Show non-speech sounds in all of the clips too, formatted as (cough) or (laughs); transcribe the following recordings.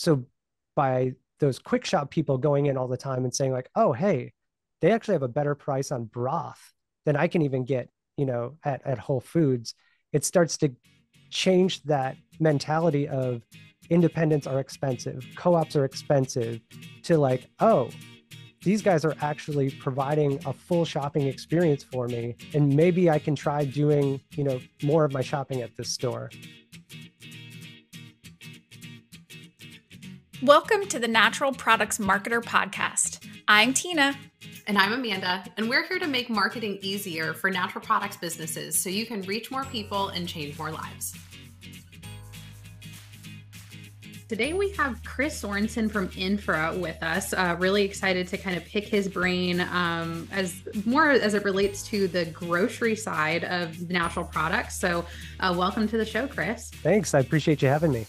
So by those quick shop people going in all the time and saying like, oh, hey, they actually have a better price on broth than I can even get, you know, at, at Whole Foods. It starts to change that mentality of independents are expensive, co-ops are expensive to like, oh, these guys are actually providing a full shopping experience for me and maybe i can try doing you know more of my shopping at this store welcome to the natural products marketer podcast i'm tina and i'm amanda and we're here to make marketing easier for natural products businesses so you can reach more people and change more lives Today we have Chris Sorensen from Infra with us. Uh, really excited to kind of pick his brain um, as more as it relates to the grocery side of natural products. So, uh, welcome to the show, Chris. Thanks. I appreciate you having me.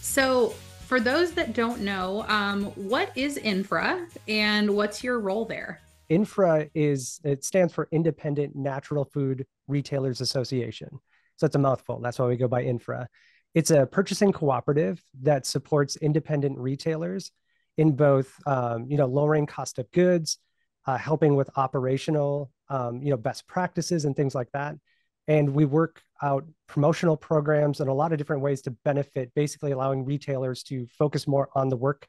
So, for those that don't know, um, what is Infra and what's your role there? Infra is it stands for Independent Natural Food Retailers Association. So it's a mouthful. That's why we go by Infra. It's a purchasing cooperative that supports independent retailers in both, um, you know, lowering cost of goods, uh, helping with operational, um, you know, best practices and things like that. And we work out promotional programs and a lot of different ways to benefit, basically allowing retailers to focus more on the work,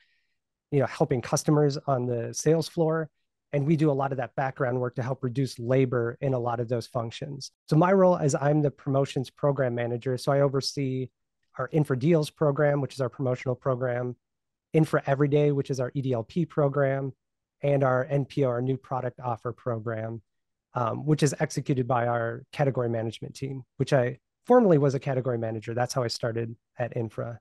you know, helping customers on the sales floor. And we do a lot of that background work to help reduce labor in a lot of those functions. So my role is I'm the promotions program manager. So I oversee our Infra Deals program, which is our promotional program, Infra Everyday, which is our EDLP program, and our NPO, our new product offer program, um, which is executed by our category management team, which I formerly was a category manager. That's how I started at Infra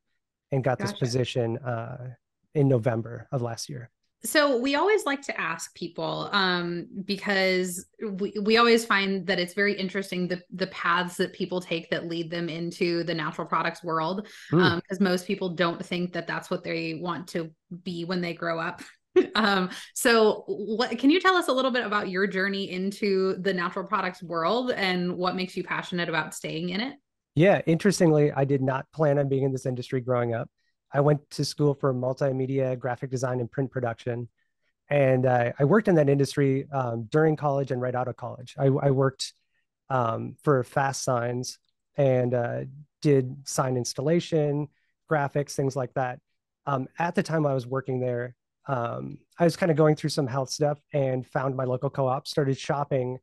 and got gotcha. this position uh, in November of last year so we always like to ask people um, because we, we always find that it's very interesting the, the paths that people take that lead them into the natural products world because mm. um, most people don't think that that's what they want to be when they grow up (laughs) um, so what can you tell us a little bit about your journey into the natural products world and what makes you passionate about staying in it yeah interestingly i did not plan on being in this industry growing up I went to school for multimedia, graphic design, and print production. And uh, I worked in that industry um, during college and right out of college. I, I worked um, for Fast Signs and uh, did sign installation, graphics, things like that. Um, at the time I was working there, um, I was kind of going through some health stuff and found my local co-op, started shopping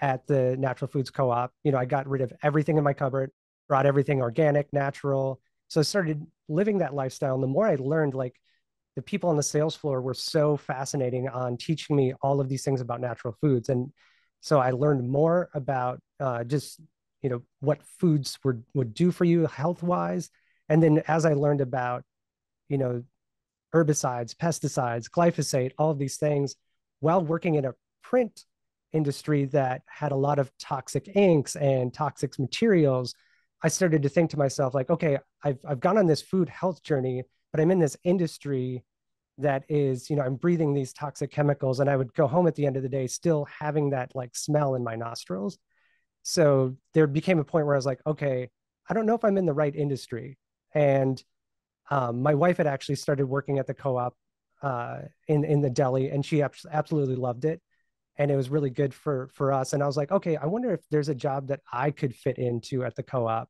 at the natural foods co-op. You know, I got rid of everything in my cupboard, brought everything organic, natural. So I started living that lifestyle and the more i learned like the people on the sales floor were so fascinating on teaching me all of these things about natural foods and so i learned more about uh, just you know what foods were, would do for you health wise and then as i learned about you know herbicides pesticides glyphosate all of these things while working in a print industry that had a lot of toxic inks and toxic materials I started to think to myself, like, okay, I've, I've gone on this food health journey, but I'm in this industry that is, you know, I'm breathing these toxic chemicals. And I would go home at the end of the day still having that like smell in my nostrils. So there became a point where I was like, okay, I don't know if I'm in the right industry. And um, my wife had actually started working at the co-op uh, in in the deli, and she absolutely loved it and it was really good for for us and i was like okay i wonder if there's a job that i could fit into at the co-op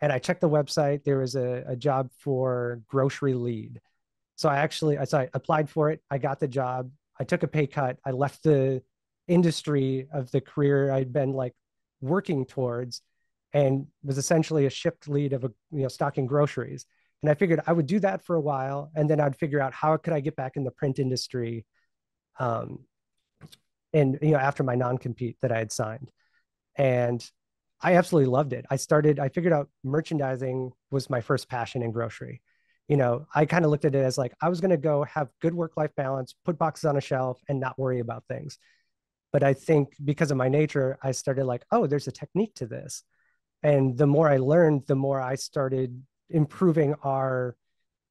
and i checked the website there was a, a job for grocery lead. So i actually I, so i applied for it i got the job i took a pay cut i left the industry of the career i'd been like working towards and was essentially a shift lead of a you know stocking groceries and i figured i would do that for a while and then i'd figure out how could i get back in the print industry um, and you know after my non-compete that i had signed. And i absolutely loved it. I started i figured out merchandising was my first passion in grocery. You know i kind of looked at it as like i was going to go have good work life balance put boxes on a shelf and not worry about things. But i think because of my nature i started like oh there's a technique to this. And the more i learned the more i started improving our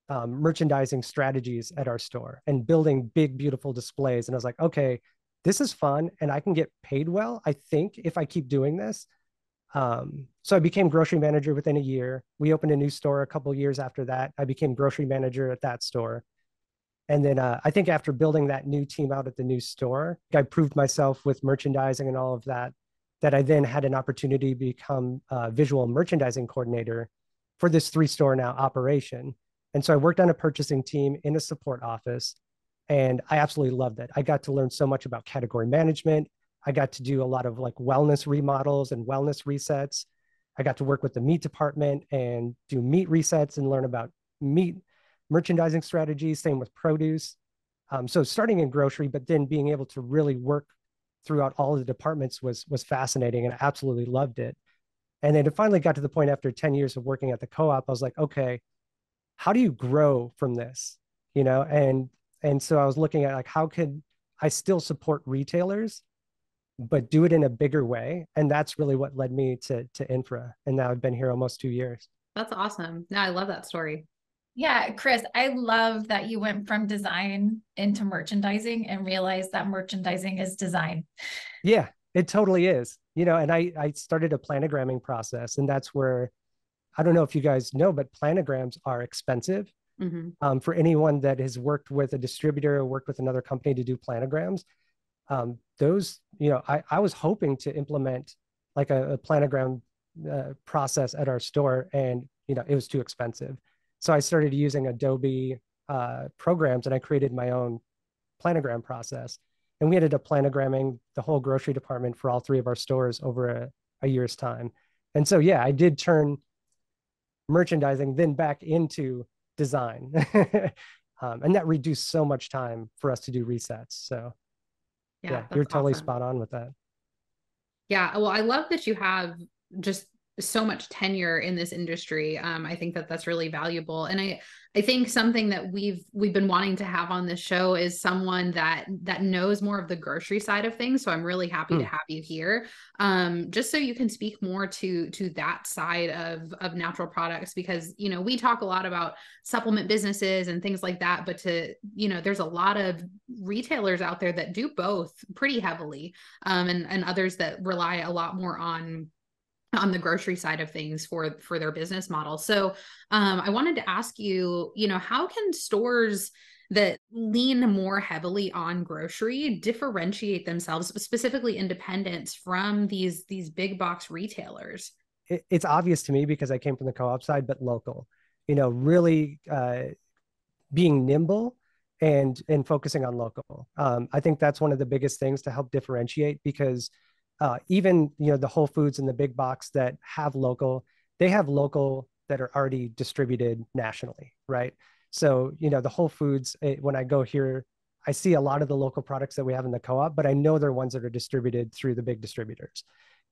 um, merchandising strategies at our store and building big beautiful displays and i was like okay this is fun and I can get paid well. I think if I keep doing this, Um, so I became grocery manager within a year. We opened a new store a couple years after that. I became grocery manager at that store. And then uh, I think after building that new team out at the new store, I proved myself with merchandising and all of that, that I then had an opportunity to become a visual merchandising coordinator for this three store now operation. And so I worked on a purchasing team in a support office and I absolutely loved it. I got to learn so much about category management. I got to do a lot of like wellness remodels and wellness resets. I got to work with the meat department and do meat resets and learn about meat merchandising strategies. Same with produce. Um, so starting in grocery, but then being able to really work throughout all the departments was was fascinating, and I absolutely loved it. And then it finally got to the point after 10 years of working at the co-op, I was like, okay, how do you grow from this? You know, and and so I was looking at like how could I still support retailers but do it in a bigger way. And that's really what led me to to Infra. And now I've been here almost two years. That's awesome. Now I love that story. Yeah, Chris, I love that you went from design into merchandising and realized that merchandising is design. Yeah, it totally is. You know, and I I started a planogramming process, and that's where I don't know if you guys know, but planograms are expensive. Mm-hmm. Um, for anyone that has worked with a distributor or worked with another company to do planograms, um, those, you know, I, I was hoping to implement like a, a planogram uh, process at our store, and you know, it was too expensive. So I started using Adobe uh, programs, and I created my own planogram process. And we ended up planogramming the whole grocery department for all three of our stores over a, a year's time. And so, yeah, I did turn merchandising then back into design. (laughs) um, and that reduced so much time for us to do resets. So yeah, yeah you're totally awesome. spot on with that. Yeah. Well, I love that you have just so much tenure in this industry. Um, I think that that's really valuable, and I I think something that we've we've been wanting to have on this show is someone that that knows more of the grocery side of things. So I'm really happy mm. to have you here, um, just so you can speak more to to that side of of natural products because you know we talk a lot about supplement businesses and things like that, but to you know there's a lot of retailers out there that do both pretty heavily, um, and and others that rely a lot more on on the grocery side of things for for their business model. So um, I wanted to ask you, you know, how can stores that lean more heavily on grocery differentiate themselves, specifically independents, from these these big box retailers? It, it's obvious to me because I came from the co-op side, but local. You know, really uh, being nimble and and focusing on local. Um, I think that's one of the biggest things to help differentiate because uh, even you know the Whole Foods and the big box that have local, they have local that are already distributed nationally, right? So you know the Whole Foods. It, eh, when I go here, I see a lot of the local products that we have in the co-op, but I know they're ones that are distributed through the big distributors.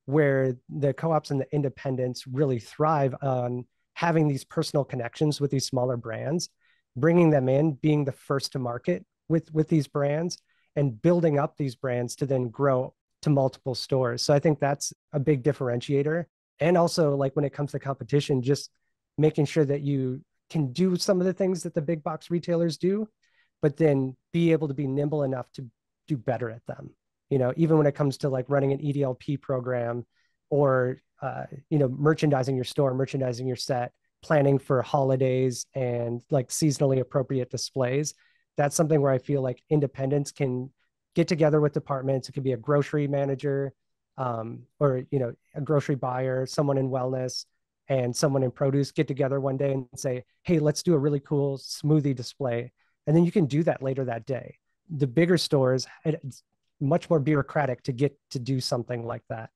Where the co-ops and the independents really thrive on having these personal connections with these smaller brands, bringing them in, being the first to market with with these brands, and building up these brands to then grow to multiple stores. So I think that's a big differentiator. And also, like when it comes to competition, just making sure that you can do some of the things that the big box retailers do, but then be able to be nimble enough to do better at them. You know, even when it comes to like running an EDLP program or, uh, you know, merchandising your store, merchandising your set, planning for holidays and like seasonally appropriate displays. That's something where I feel like independents can get together with departments. It could be a grocery manager, um, or you know, a grocery buyer, someone in wellness, and someone in produce get together one day and say, "Hey, let's do a really cool smoothie display," and then you can do that later that day. The bigger stores, it's much more bureaucratic to get to do something like that.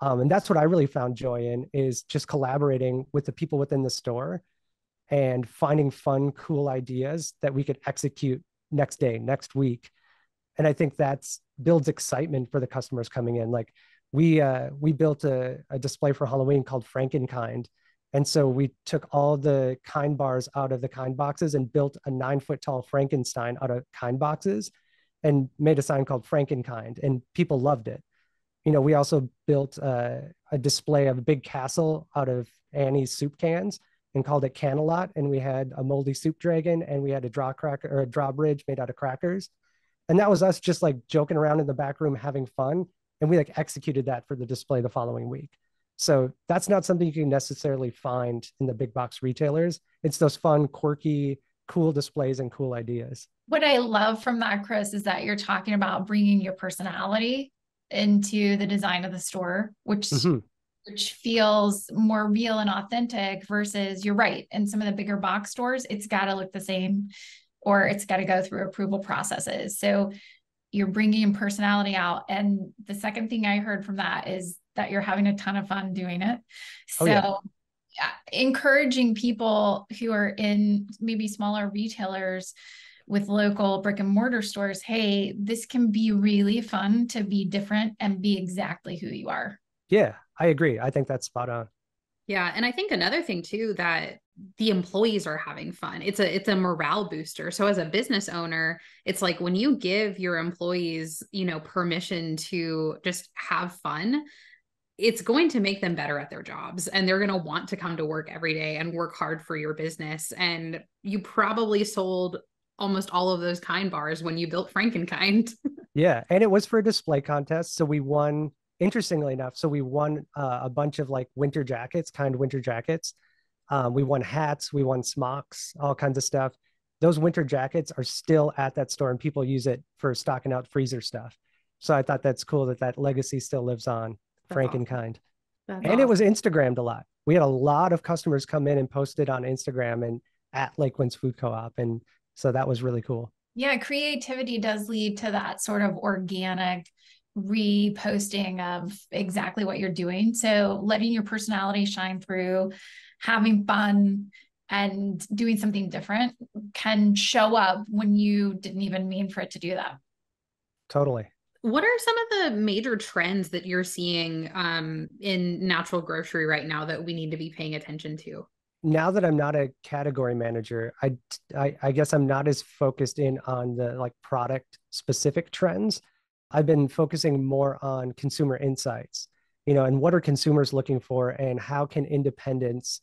Um, and that's what I really found joy in is just collaborating with the people within the store and finding fun, cool ideas that we could execute next day, next week, and i think that's builds excitement for the customers coming in. Like we uh, we built a, a display for halloween called frankenkind. And so we took all the kind bars out of the kind boxes and built a nine foot tall frankenstein out of kind boxes and made a sign called frankenkind and people loved it. You know we also built uh, a display of a big castle out of annie's soup cans and called it Canalot. And we had a moldy soup dragon and we had a draw cracker or a drawbridge made out of crackers and that was us just like joking around in the back room having fun and we like executed that for the display the following week So that's not something you can necessarily find in the big box retailers. It's those fun, quirky, cool displays and cool ideas. What I love from that, Chris, is that you're talking about bringing your personality into the design of the store, which mm-hmm. which feels more real and authentic versus you're right. In some of the bigger box stores, it's got to look the same or it's got to go through approval processes. So you're bringing personality out. And the second thing I heard from that is that you're having a ton of fun doing it. Oh, so, oh, yeah. encouraging people who are in maybe smaller retailers with local brick and mortar stores hey, this can be really fun to be different and be exactly who you are. Yeah, I agree. I think that's spot on. Yeah, and I think another thing too that the employees are having fun. It's a it's a morale booster. So as a business owner, it's like when you give your employees, you know, permission to just have fun, it's going to make them better at their jobs and they're going to want to come to work every day and work hard for your business and you probably sold almost all of those kind bars when you built frankenkind (laughs) yeah and it was for a display contest so we won interestingly enough so we won uh, a bunch of like winter jackets kind winter jackets um, we won hats, we won smocks, all kinds of stuff. Those winter jackets are still at that store, and people use it for stocking out freezer stuff. So I thought that's cool that that legacy still lives on, Frankenkind. and awesome. it was Instagrammed a lot. We had a lot of customers come in and post it on Instagram and at Lakewinds Food Co-op, and so that was really cool. Yeah, creativity does lead to that sort of organic reposting of exactly what you're doing. So letting your personality shine through, having fun and doing something different can show up when you didn't even mean for it to do that. Totally. What are some of the major trends that you're seeing um, in natural grocery right now that we need to be paying attention to? Now that I'm not a category manager, I, I, I guess I'm not as focused in on the like product specific trends. I've been focusing more on consumer insights, you know, and what are consumers looking for and how can independents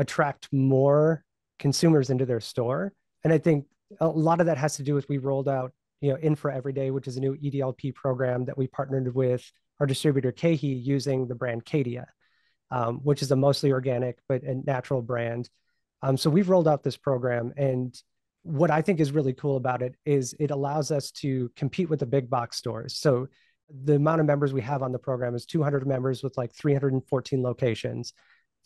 attract more consumers into their store. And I think a lot of that has to do with we rolled out, you know, Infra Everyday, which is a new EDLP program that we partnered with our distributor KeHE using the brand Cadia, um, which is a mostly organic but a natural brand. Um, so we've rolled out this program, and what I think is really cool about it is it allows us to compete with the big box stores. So the amount of members we have on the program is 200 members with like 314 locations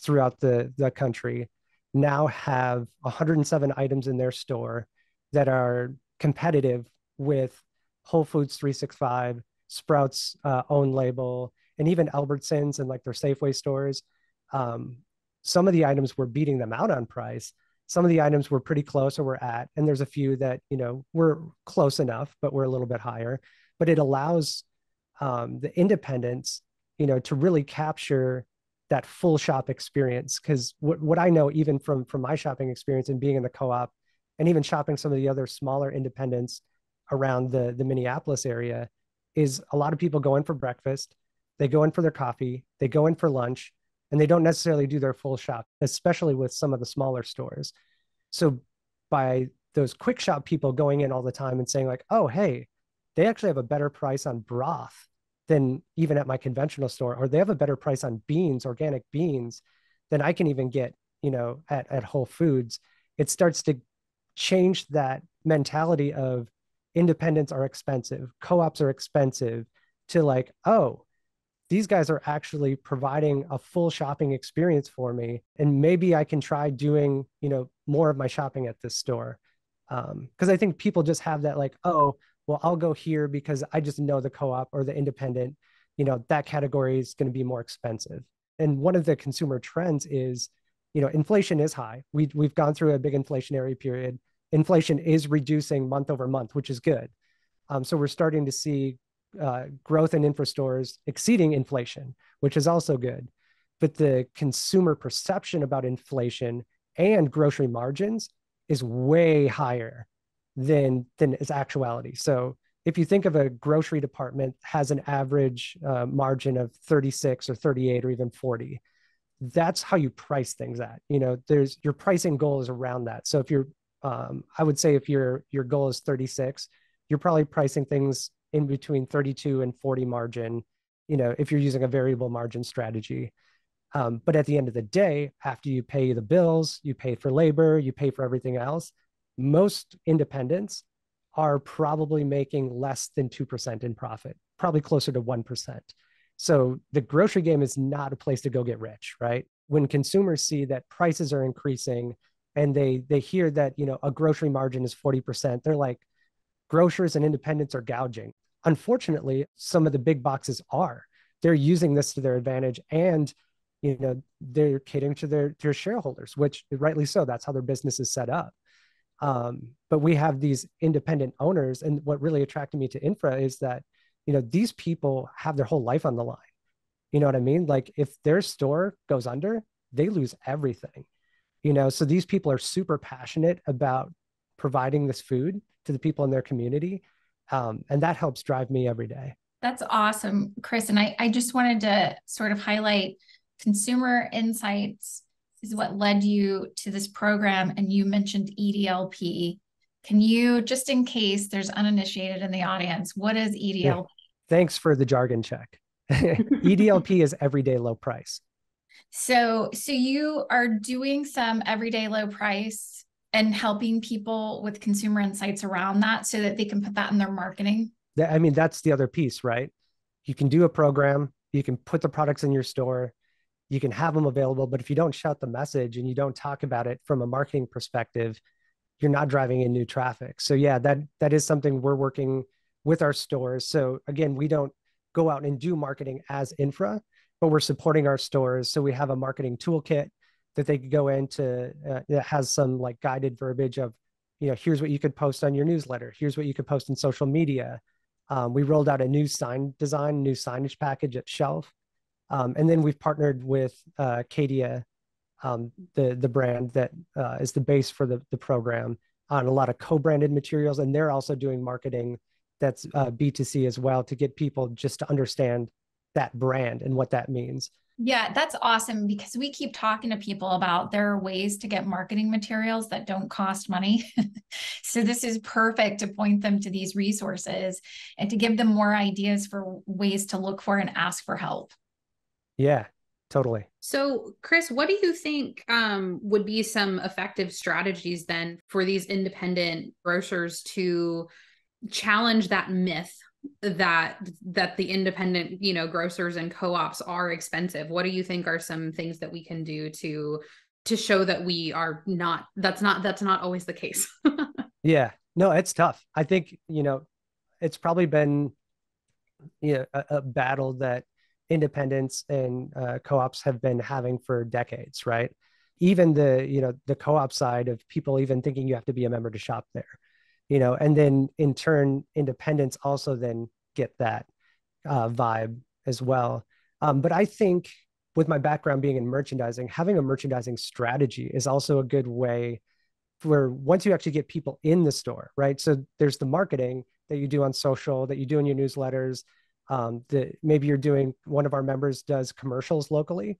throughout the, the country now have 107 items in their store that are competitive with Whole Foods 365, Sprouts uh, own label, and even Albertsons and like their Safeway stores. Um, some of the items were beating them out on price. Some of the items were pretty close or were at, and there's a few that you know were close enough, but we're a little bit higher. But it allows um, the independents, you know, to really capture that full shop experience because what, what i know even from from my shopping experience and being in the co-op and even shopping some of the other smaller independents around the the minneapolis area is a lot of people go in for breakfast they go in for their coffee they go in for lunch and they don't necessarily do their full shop especially with some of the smaller stores. So by those quick shop people going in all the time and saying like oh hey they actually have a better price on broth than even at my conventional store, or they have a better price on beans, organic beans, than I can even get, you know, at, at Whole Foods. It starts to change that mentality of independents are expensive, co-ops are expensive, to like, oh, these guys are actually providing a full shopping experience for me, and maybe I can try doing, you know, more of my shopping at this store. Because um, I think people just have that like, oh, well, I'll go here because I just know the co-op or the independent, you know, that category is going to be more expensive. And one of the consumer trends is, you know, inflation is high. We we've gone through a big inflationary period. Inflation is reducing month over month, which is good. Um, so we're starting to see uh, growth in infra stores exceeding inflation, which is also good. But the consumer perception about inflation and grocery margins is way higher than than its actuality. So if you think of a grocery department has an average uh, margin of 36 or 38 or even 40 that's how you price things at. You know there's your pricing goal is around that. So if you're um, i would say if your your goal is 36 you're probably pricing things in between 32 and 40 margin you know if you're using a variable margin strategy. Um, but at the end of the day, after you pay the bills, you pay for labor, you pay for everything else, most independents are probably making less than 2% in profit, probably closer to 1%. So the grocery game is not a place to go get rich, right? When consumers see that prices are increasing and they they hear that, you know, a grocery margin is 40%, they're like grocers and independents are gouging. Unfortunately, some of the big boxes are. They're using this to their advantage and you know they're catering to their their shareholders which rightly so that's how their business is set up um, but we have these independent owners and what really attracted me to infra is that you know these people have their whole life on the line. You know what i mean? Like if their store goes under they lose everything. You know so these people are super passionate about providing this food to the people in their community um, and that helps drive me every day. That's awesome chris and I, I just wanted to sort of highlight consumer insights is what led you to this program. And you mentioned EDLP. Can you, just in case there's uninitiated in the audience, what is EDLP? Yeah. Thanks for the jargon check. (laughs) EDLP is everyday low price. So, so you are doing some everyday low price and helping people with consumer insights around that so that they can put that in their marketing. I mean, that's the other piece, right? You can do a program, you can put the products in your store, you can have them available but if you don't shout the message and you don't talk about it from a marketing perspective you're not driving in new traffic. So yeah that that is something we're working with our stores. So again we don't go out and do marketing as infra but we're supporting our stores. So we have a marketing toolkit that they could go into uh, that has some like guided verbiage of you know here's what you could post on your newsletter. Here's what you could post in social media. Um, we rolled out a new sign design new signage package at shelf um, and then we've partnered with uh, Cadia, um, the the brand that uh, is the base for the the program, on a lot of co-branded materials, and they're also doing marketing that's uh, B2C as well to get people just to understand that brand and what that means. Yeah, that's awesome because we keep talking to people about there are ways to get marketing materials that don't cost money. (laughs) so this is perfect to point them to these resources and to give them more ideas for ways to look for and ask for help. Yeah, totally. So, Chris, what do you think um, would be some effective strategies then for these independent grocers to challenge that myth that that the independent you know grocers and co-ops are expensive? What do you think are some things that we can do to to show that we are not that's not that's not always the case? (laughs) Yeah no it's tough. I think you know it's probably been you know a, a battle that independents and uh, co-ops have been having for decades right? Even the you know the co-op side of people even thinking you have to be a member to shop there you know and then in turn independents also then get that uh, vibe as well. Um, but i think with my background being in merchandising having a merchandising strategy is also a good way where once you actually get people in the store right? So there's the marketing that you do on social that you do in your newsletters um, the, maybe you're doing one of our members does commercials locally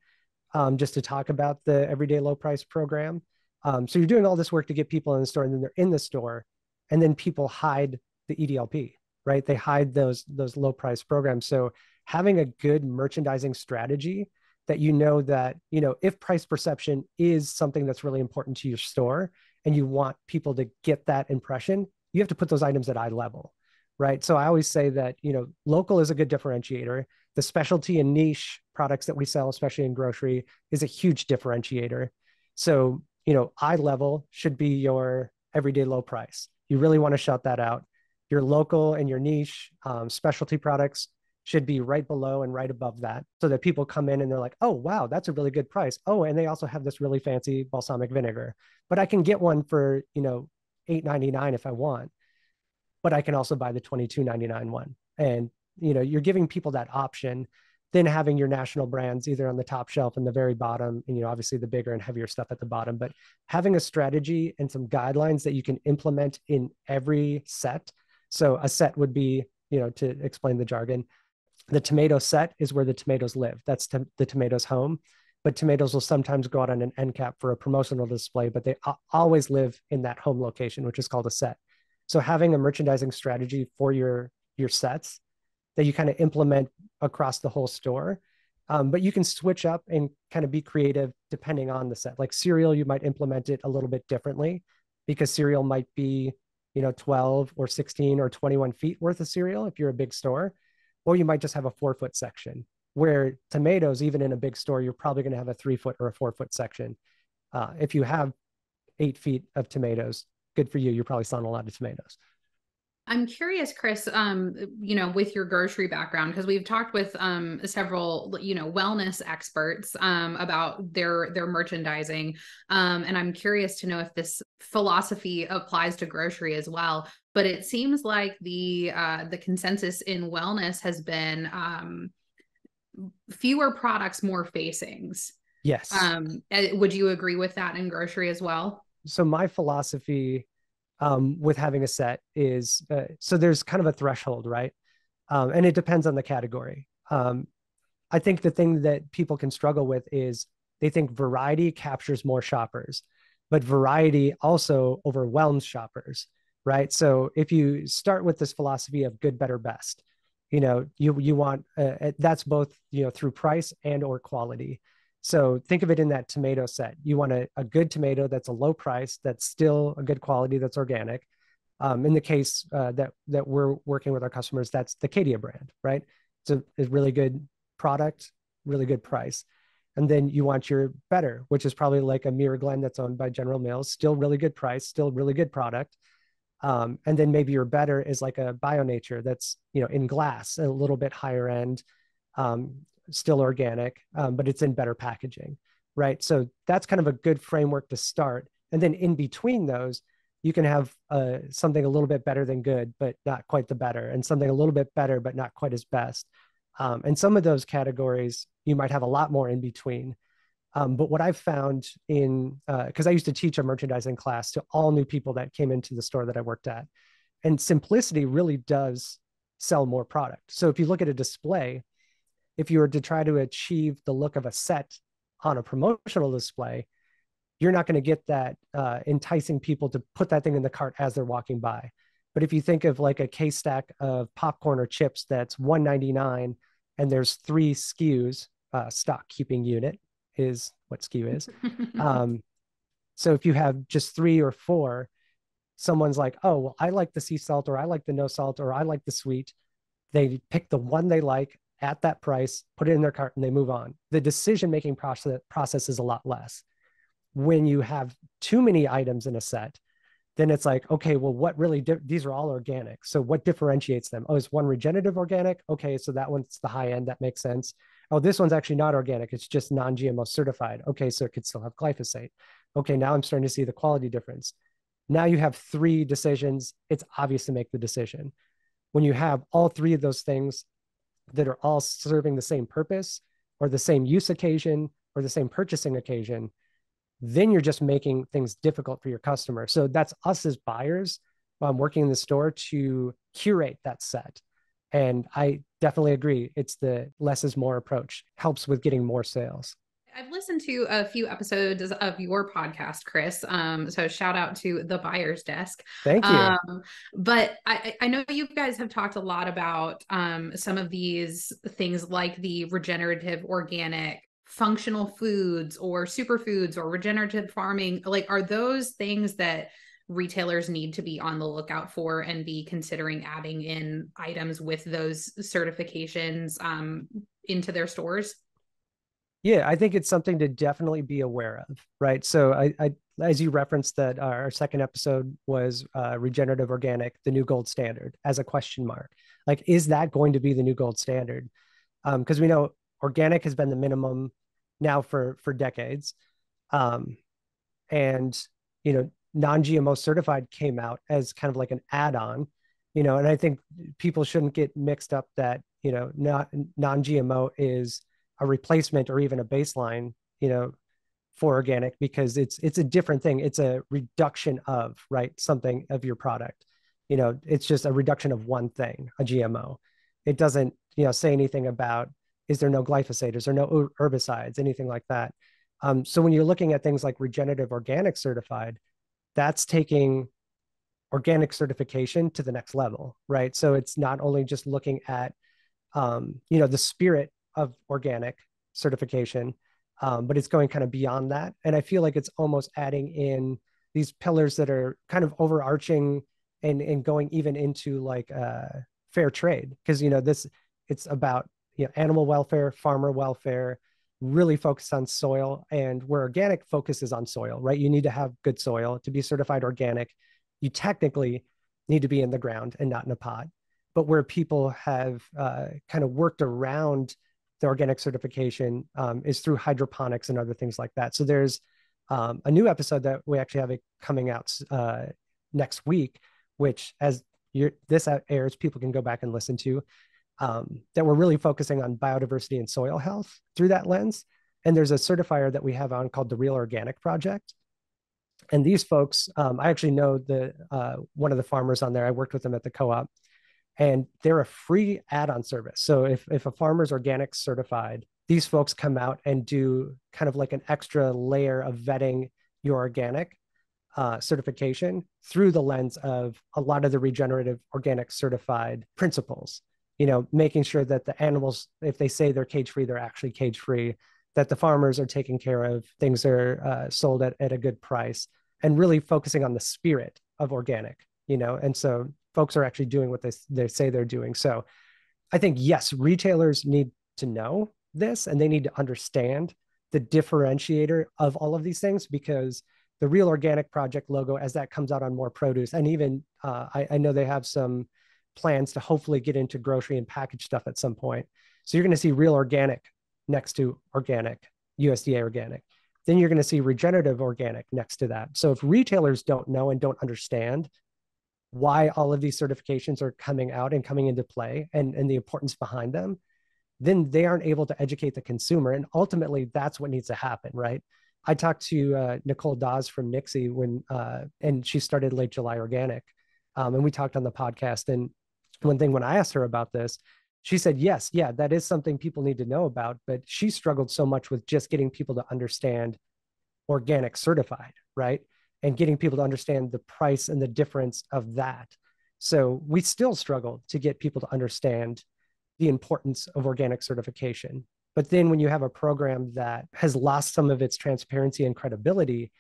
um, just to talk about the everyday low price program. Um, so you're doing all this work to get people in the store and then they're in the store and then people hide the EDLP, right? They hide those, those low price programs. So having a good merchandising strategy that you know that, you know, if price perception is something that's really important to your store and you want people to get that impression, you have to put those items at eye level right? So I always say that, you know, local is a good differentiator. The specialty and niche products that we sell, especially in grocery, is a huge differentiator. So, you know, eye level should be your everyday low price. You really want to shout that out. Your local and your niche um, specialty products should be right below and right above that so that people come in and they're like, oh, wow, that's a really good price. Oh, and they also have this really fancy balsamic vinegar, but I can get one for, you know, $8.99 if I want but I can also buy the 22.99 one. And you know, you're giving people that option. Then having your national brands either on the top shelf and the very bottom, and you know, obviously the bigger and heavier stuff at the bottom, but having a strategy and some guidelines that you can implement in every set. So a set would be, you know, to explain the jargon, the tomato set is where the tomatoes live. That's to, the tomatoes home. But tomatoes will sometimes go out on an end cap for a promotional display, but they always live in that home location, which is called a set. So having a merchandising strategy for your your sets that you kind of implement across the whole store Um, but you can switch up and kind of be creative depending on the set. Like cereal, you might implement it a little bit differently because cereal might be, you know, 12 or 16 or 21 feet worth of cereal if you're a big store, or you might just have a four foot section. Where tomatoes, even in a big store, you're probably going to have a three foot or a four foot section. Uh, if you have eight feet of tomatoes, good for you. You're probably selling a lot of tomatoes. I'm curious, Chris, um, you know, with your grocery background, because we've talked with um, several, you know, wellness experts um, about their their merchandising, um, and I'm curious to know if this philosophy applies to grocery as well. But it seems like the uh, the consensus in wellness has been um, fewer products, more facings. Yes. Um, eh, would you agree with that in grocery as well? So my philosophy um, with having a set is uh, so there's kind of a threshold, right? Um, and it depends on the category. Um, I think the thing that people can struggle with is they think variety captures more shoppers, but variety also overwhelms shoppers, right? So if you start with this philosophy of good, better, best, you know, you you want uh, that's both you know through price and or quality. So think of it in that tomato set. You want a, a good tomato that's a low price, that's still a good quality, that's organic. Um, in the case uh, that that we're working with our customers, that's the Cadia brand, right? It's a, a really good product, really good price. And then you want your better, which is probably like a Muir Glen that's owned by General Mills, still really good price, still really good product. Um, and then maybe your better is like a Bionaturae that's you know in glass, a little bit higher end, um, still organic, um, but it's in better packaging, right? So that's kind of a good framework to start. And then in between those, you can have uh, something a little bit better than good, but not quite the better, and something a little bit better, but not quite as best. Um, and some of those categories, you might have a lot more in between. Um, but what I've found in, because uh, I used to teach a merchandising class to all new people that came into the store that I worked at, and simplicity really does sell more product. So if you look at a display, if you were to try to achieve the look of a set on a promotional display, you're not going to get that uh, enticing people to put that thing in the cart as they're walking by. But if you think of like a case stack of popcorn or chips that's 199 and there's three SKUs, uh, stock keeping unit is what SKU is. (laughs) um, so if you have just three or four, someone's like, oh, well, I like the sea salt or I like the no salt or I like the sweet. They pick the one they like at that price, put it in their cart, and they move on. The decision making process, process is a lot less. When you have too many items in a set, then it's like, okay, well, what really, di- these are all organic. So what differentiates them? Oh, is one regenerative organic? Okay, so that one's the high end. That makes sense. Oh, this one's actually not organic. It's just non GMO certified. Okay, so it could still have glyphosate. Okay, now I'm starting to see the quality difference. Now you have three decisions. It's obvious to make the decision. When you have all three of those things that are all serving the same purpose or the same use occasion or the same purchasing occasion, then you're just making things difficult for your customer. So that's us as buyers um, working in the store to curate that set. And I definitely agree. It's the less is more approach helps with getting more sales. I've listened to a few episodes of your podcast, Chris. Um, so shout out to the buyer's desk. Thank you. Um, but I, I know you guys have talked a lot about um, some of these things like the regenerative organic functional foods or superfoods or regenerative farming. Like, are those things that retailers need to be on the lookout for and be considering adding in items with those certifications um, into their stores? Yeah, I think it's something to definitely be aware of, right? So I, I as you referenced that our second episode was uh, regenerative organic, the new gold standard, as a question mark. Like, is that going to be the new gold standard? Because um, we know organic has been the minimum now for for decades, um, and you know, non-GMO certified came out as kind of like an add-on, you know, and I think people shouldn't get mixed up that you know, not non-GMO is a replacement or even a baseline, you know, for organic because it's it's a different thing. It's a reduction of right something of your product. You know, it's just a reduction of one thing, a GMO. It doesn't you know say anything about is there no glyphosate, is there no herbicides, anything like that. Um, so when you're looking at things like regenerative organic certified, that's taking organic certification to the next level, right? So it's not only just looking at um, you know the spirit of organic, certification, um, but it's going kind of beyond that. And I feel like it's almost adding in these pillars that are kind of overarching and and going even into like uh, fair trade because you know this it's about you know animal welfare, farmer welfare, really focused on soil, and where organic focuses on soil, right? You need to have good soil to be certified organic. You technically need to be in the ground and not in a pot. But where people have uh, kind of worked around the organic certification um, is through hydroponics and other things like that. So there's um, a new episode that we actually have it coming out uh, next week, which as this airs, people can go back and listen to. Um, that we're really focusing on biodiversity and soil health through that lens. And there's a certifier that we have on called the Real Organic Project. And these folks, um, I actually know the uh, one of the farmers on there. I worked with them at the co-op, and they're a free add-on service. So if if a farmer's organic certified, these folks come out and do kind of like an extra layer of vetting your organic uh, certification through the lens of a lot of the regenerative organic certified principles you know making sure that the animals if they say they're cage free they're actually cage free that the farmers are taken care of things are uh, sold at, at a good price and really focusing on the spirit of organic you know and so folks are actually doing what they, they say they're doing. So i think yes retailers need to know this and they need to understand the differentiator of all of these things because the real organic project logo as that comes out on more produce and even uh, I, I, know they have some plans to hopefully get into grocery and package stuff at some point. So you're going to see real organic next to organic usda organic. Then you're going to see regenerative organic next to that. So if retailers don't know and don't understand why all of these certifications are coming out and coming into play and, and the importance behind them then they aren't able to educate the consumer. And ultimately, that's what needs to happen, right? I talked to uh, Nicole Dawes from Nixie when, uh, and she started Late July Organic. Um, and we talked on the podcast. And one thing when I asked her about this, she said, yes, yeah, that is something people need to know about. But she struggled so much with just getting people to understand organic certified, right? And getting people to understand the price and the difference of that. So we still struggle to get people to understand the importance of organic certification. But then when you have a program that has lost some of its transparency and credibility,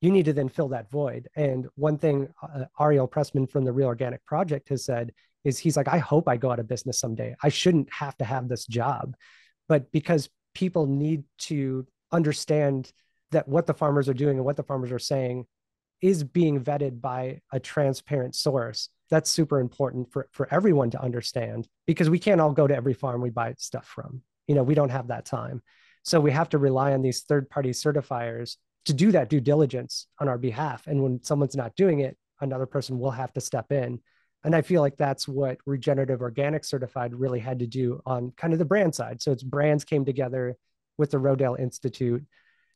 you need to then fill that void. And one thing uh, Ariel Pressman from the Real Organic Project has said is he's like, I hope I go out of business someday. I shouldn't have to have this job. But because people need to understand that what the farmers are doing and what the farmers are saying is being vetted by a transparent source that's super important for, for everyone to understand because we can't all go to every farm we buy stuff from. You know, we don't have that time. So we have to rely on these third party certifiers to do that due diligence on our behalf. And when someone's not doing it, another person will have to step in. And I feel like that's what Regenerative Organic Certified really had to do on kind of the brand side. So its brands came together with the Rodale Institute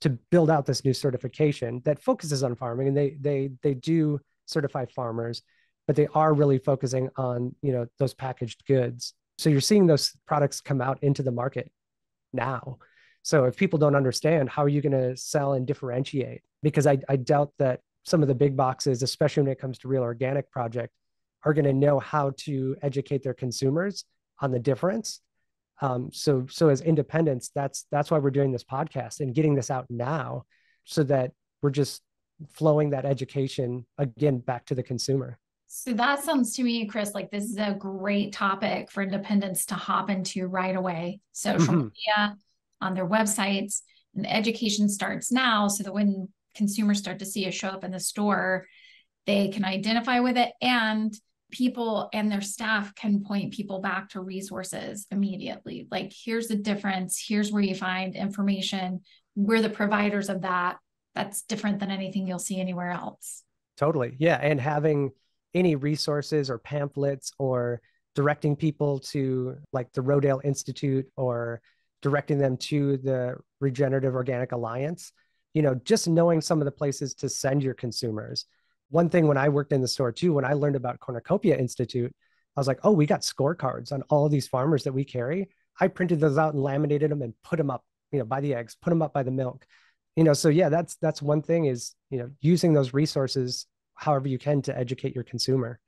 to build out this new certification that focuses on farming and they they they do certify farmers but they are really focusing on you know those packaged goods. So you're seeing those products come out into the market now. So if people don't understand how are you going to sell and differentiate? Because I, I doubt that some of the big boxes especially when it comes to real organic project are going to know how to educate their consumers on the difference um, so so as independents that's that's why we're doing this podcast and getting this out now so that we're just flowing that education again back to the consumer so that sounds to me, Chris, like this is a great topic for independents to hop into right away. Social mm-hmm. media on their websites and education starts now so that when consumers start to see it show up in the store, they can identify with it and people and their staff can point people back to resources immediately. Like, here's the difference. Here's where you find information. We're the providers of that. That's different than anything you'll see anywhere else. Totally. Yeah. And having any resources or pamphlets or directing people to like the Rodale Institute or directing them to the Regenerative Organic Alliance, you know, just knowing some of the places to send your consumers. One thing when I worked in the store too, when I learned about Cornucopia Institute, I was like, oh, we got scorecards on all these farmers that we carry. I printed those out and laminated them and put them up, you know, by the eggs, put them up by the milk. You know, so yeah, that's that's one thing is, you know, using those resources however you can to educate your consumer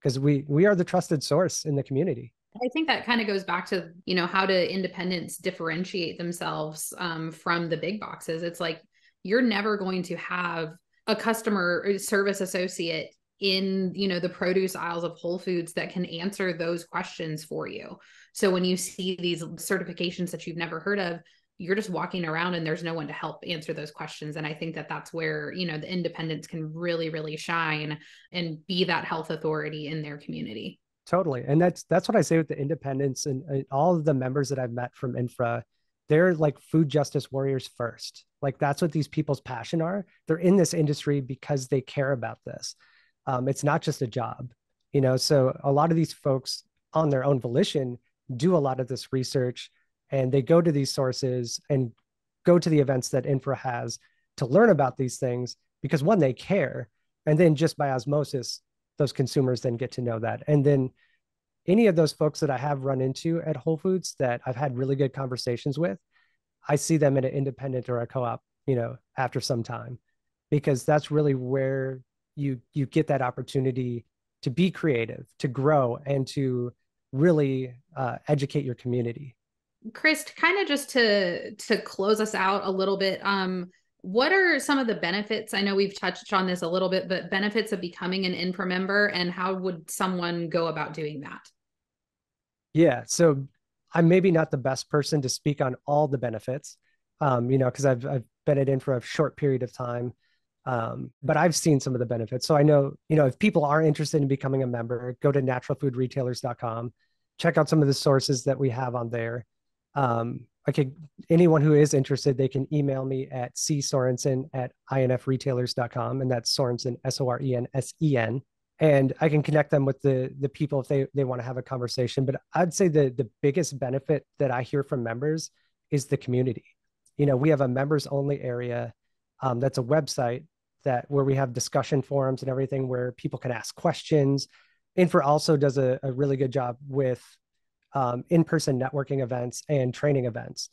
because we we are the trusted source in the community I think that kind of goes back to, you know, how do independents differentiate themselves um, from the big boxes? It's like you're never going to have a customer service associate in you know the produce aisles of whole foods that can answer those questions for you. So when you see these certifications that you've never heard of you're just walking around and there's no one to help answer those questions. And i think that that's where you know the independents can really really shine and be that health authority in their community. Totally. And that's that's what i say with the independents and, and all of the members that i've met from infra they're like food justice warriors first. Like that's what these people's passion are. They're in this industry because they care about this. Um, it's not just a job you know? So a lot of these folks on their own volition do a lot of this research and they go to these sources and go to the events that infra has to learn about these things because one they care. And then just by osmosis those consumers then get to know that. And then any of those folks that i have run into at whole foods that i've had really good conversations with i see them in an independent or a co-op you know after some time because that's really where you you get that opportunity to be creative to grow and to really uh, educate your community. Chris, kind of just to to close us out a little bit, um, what are some of the benefits? I know we've touched on this a little bit, but benefits of becoming an infra member and how would someone go about doing that? Yeah, so I'm maybe not the best person to speak on all the benefits, um, you know, because I've I've been at infra a short period of time. Um, but I've seen some of the benefits. So I know, you know, if people are interested in becoming a member, go to naturalfoodretailers.com, check out some of the sources that we have on there um, okay, anyone who is interested, they can email me at c sorensen at infretailers.com. And that's Sorensen, S O R E N S E N. And I can connect them with the, the people if they, they want to have a conversation. But I'd say the, the biggest benefit that I hear from members is the community. You know, we have a members only area um, that's a website that where we have discussion forums and everything where people can ask questions. Infra also does a, a really good job with um, in-person networking events and training events.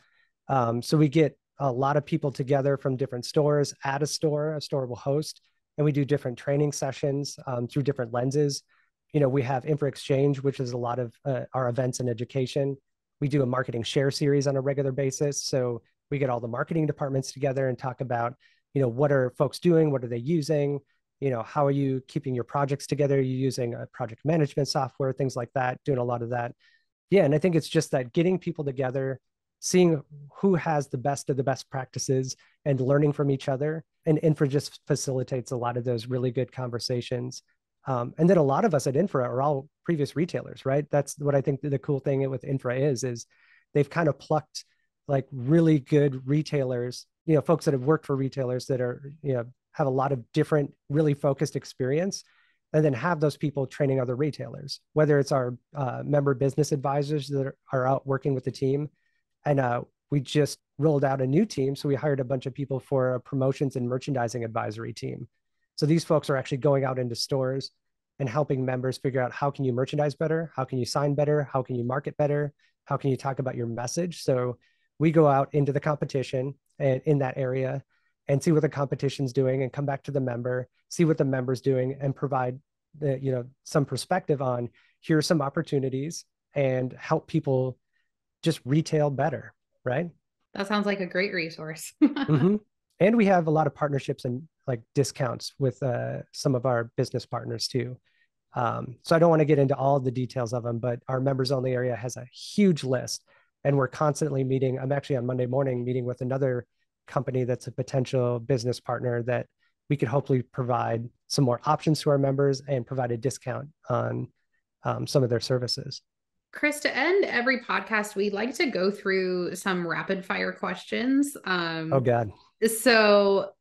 Um, so we get a lot of people together from different stores at a store, a store will host, and we do different training sessions um, through different lenses. You know, we have Infra Exchange, which is a lot of uh, our events and education. We do a marketing share series on a regular basis. So we get all the marketing departments together and talk about, you know, what are folks doing? What are they using? You know, how are you keeping your projects together? Are you using a project management software, things like that, doing a lot of that yeah and i think it's just that getting people together seeing who has the best of the best practices and learning from each other and infra just facilitates a lot of those really good conversations. Um, and then a lot of us at infra are all previous retailers right? That's what i think the cool thing with infra is is they've kind of plucked like really good retailers you know folks that have worked for retailers that are you know have a lot of different really focused experience and then have those people training other retailers, whether it's our uh, member business advisors that are, out working with the team. And uh, we just rolled out a new team. So we hired a bunch of people for a promotions and merchandising advisory team. So these folks are actually going out into stores and helping members figure out how can you merchandise better? How can you sign better? How can you market better? How can you talk about your message? So we go out into the competition and in that area and see what the competition's doing and come back to the member, see what the member's doing and provide the, you know, some perspective on here are some opportunities and help people just retail better, right? That sounds like a great resource. (laughs) mm-hmm. And we have a lot of partnerships and like discounts with uh, some of our business partners too. Um, so I don't want to get into all the details of them, but our members only area has a huge list and we're constantly meeting. I'm actually on Monday morning meeting with another company that's a potential business partner that we could hopefully provide some more options to our members and provide a discount on um, some of their services. Chris, to end every podcast, we like to go through some rapid fire questions. Um, oh, God. So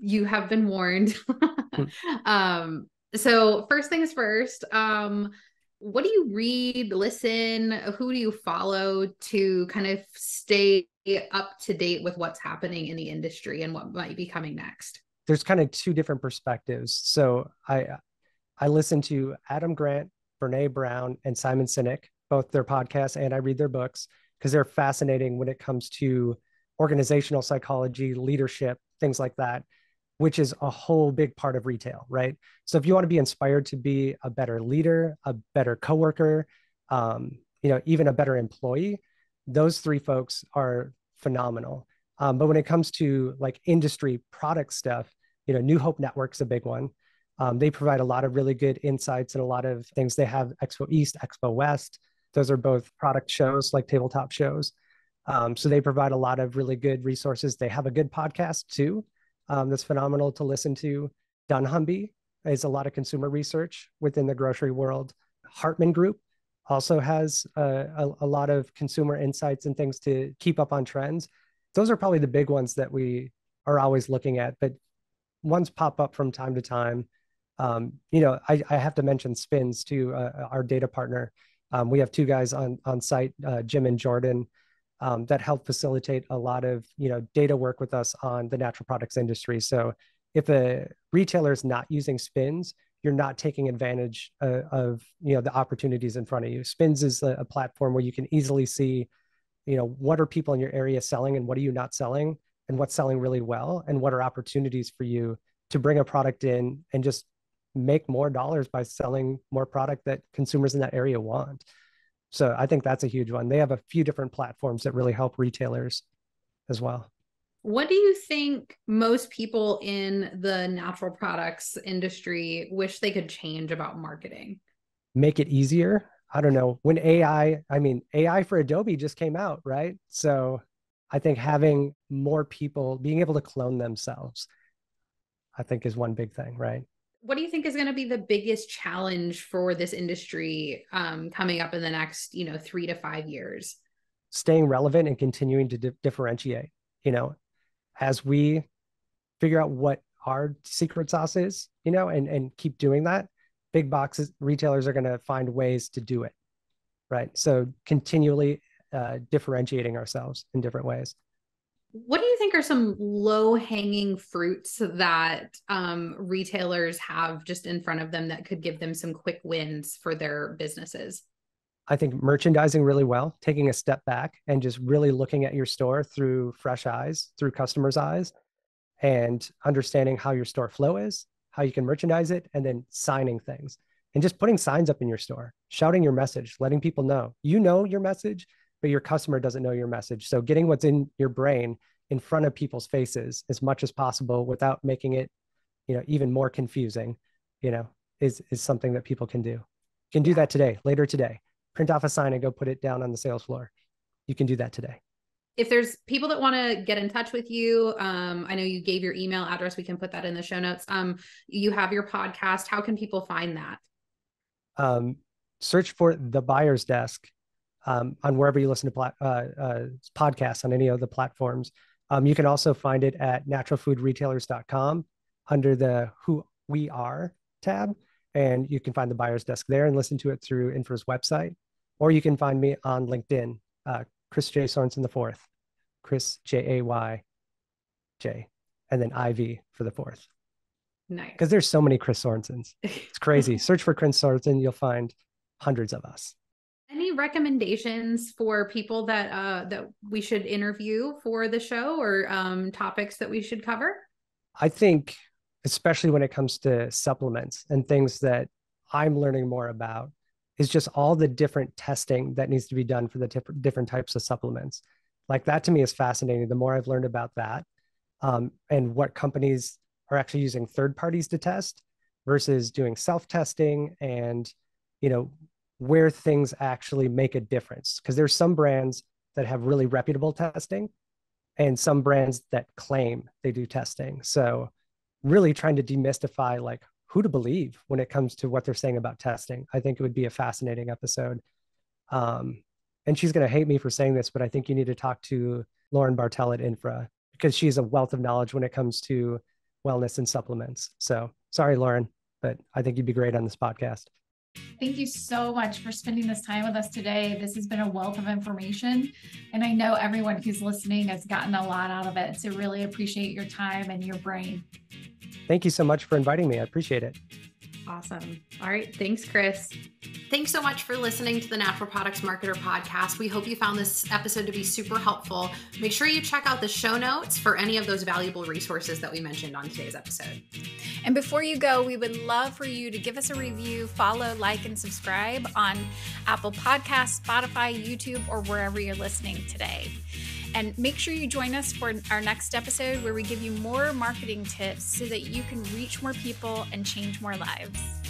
you have been warned. (laughs) Hmm. um, so, first things first, um, what do you read, listen? Who do you follow to kind of stay up to date with what's happening in the industry and what might be coming next? There's kind of two different perspectives. So I I listen to Adam Grant, Brene Brown, and Simon Sinek, both their podcasts, and I read their books because they're fascinating when it comes to organizational psychology, leadership, things like that which is a whole big part of retail, right? So if you want to be inspired to be a better leader, a better coworker, um, you know, even a better employee, those three folks are phenomenal. Um, but when it comes to like industry product stuff, you know, New Hope Network's a big one. Um, they provide a lot of really good insights and a lot of things. They have Expo East, Expo West. Those are both product shows, like tabletop shows. Um, so they provide a lot of really good resources. They have a good podcast too, um, that's phenomenal to listen to. dunnhumby is a lot of consumer research within the grocery world. Hartman Group also has a, a, a lot of consumer insights and things to keep up on trends. Those are probably the big ones that we are always looking at, but ones pop up from time to time. Um, you know, I, I, have to mention Spins to uh, our data partner. Um, we have two guys on on site, uh, Jim and Jordan, um, that help facilitate a lot of you know data work with us on the natural products industry. So if a retailer is not using Spins, you're not taking advantage uh, of you know the opportunities in front of you. Spins is a, a platform where you can easily see, you know, what are people in your area selling and what are you not selling, and what's selling really well, and what are opportunities for you to bring a product in and just make more dollars by selling more product that consumers in that area want. So I think that's a huge one. They have a few different platforms that really help retailers as well. What do you think most people in the natural products industry wish they could change about marketing? Make it easier. I don't know. When AI, I mean, AI for Adobe just came out, right? So I think having more people being able to clone themselves, I think is one big thing, right? what do you think is going to be the biggest challenge for this industry um, coming up in the next you know three to five years staying relevant and continuing to di- differentiate you know as we figure out what our secret sauce is you know and and keep doing that big boxes retailers are going to find ways to do it right so continually uh, differentiating ourselves in different ways what do you think are some low hanging fruits that um, retailers have just in front of them that could give them some quick wins for their businesses? I think merchandising really well, taking a step back and just really looking at your store through fresh eyes, through customers' eyes, and understanding how your store flow is, how you can merchandise it, and then signing things and just putting signs up in your store, shouting your message, letting people know you know your message but your customer doesn't know your message. So getting what's in your brain in front of people's faces as much as possible without making it, you know, even more confusing, you know, is is something that people can do. You can do that today, later today. Print off a sign and go put it down on the sales floor. You can do that today. If there's people that want to get in touch with you, um, I know you gave your email address. We can put that in the show notes. Um, you have your podcast. How can people find that? Um, search for the buyer's desk um, on wherever you listen to pla- uh, uh, podcasts on any of the platforms. Um, you can also find it at naturalfoodretailers.com under the Who We Are tab. And you can find the buyer's desk there and listen to it through Infra's website. Or you can find me on LinkedIn, uh, Chris J. Sorensen the fourth, Chris J A Y J, and then IV for the fourth. Nice. Because there's so many Chris Sorensens. It's crazy. (laughs) Search for Chris Sorensen, you'll find hundreds of us. Any recommendations for people that uh, that we should interview for the show or um, topics that we should cover? I think, especially when it comes to supplements and things that I'm learning more about, is just all the different testing that needs to be done for the different different types of supplements. Like that to me is fascinating. The more I've learned about that, um, and what companies are actually using third parties to test versus doing self testing and you know where things actually make a difference because there's some brands that have really reputable testing and some brands that claim they do testing so really trying to demystify like who to believe when it comes to what they're saying about testing. I think it would be a fascinating episode. Um, and she's going to hate me for saying this but i think you need to talk to lauren bartell at infra because she's a wealth of knowledge when it comes to wellness and supplements. So sorry lauren but i think you'd be great on this podcast Thank you so much for spending this time with us today. This has been a wealth of information, and I know everyone who's listening has gotten a lot out of it. So, really appreciate your time and your brain. Thank you so much for inviting me. I appreciate it. Awesome. All right. Thanks, Chris. Thanks so much for listening to the Natural Products Marketer podcast. We hope you found this episode to be super helpful. Make sure you check out the show notes for any of those valuable resources that we mentioned on today's episode. And before you go, we would love for you to give us a review, follow, like, and subscribe on Apple Podcasts, Spotify, YouTube, or wherever you're listening today. And make sure you join us for our next episode where we give you more marketing tips so that you can reach more people and change more lives.